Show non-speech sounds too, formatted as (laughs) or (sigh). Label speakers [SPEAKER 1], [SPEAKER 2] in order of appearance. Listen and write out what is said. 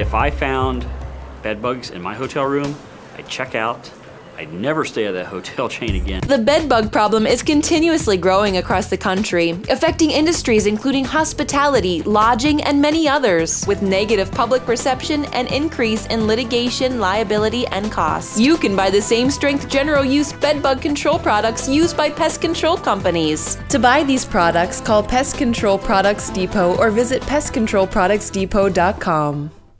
[SPEAKER 1] If I found bed bugs in my hotel room, I'd check out. I'd never stay at that hotel (laughs) chain again.
[SPEAKER 2] The bedbug problem is continuously growing across the country, affecting industries including hospitality, lodging, and many others, with negative public perception and increase in litigation, liability, and costs. You can buy the same strength general use bedbug control products used by pest control companies. To buy these products, call Pest Control Products Depot or visit pestcontrolproductsdepot.com.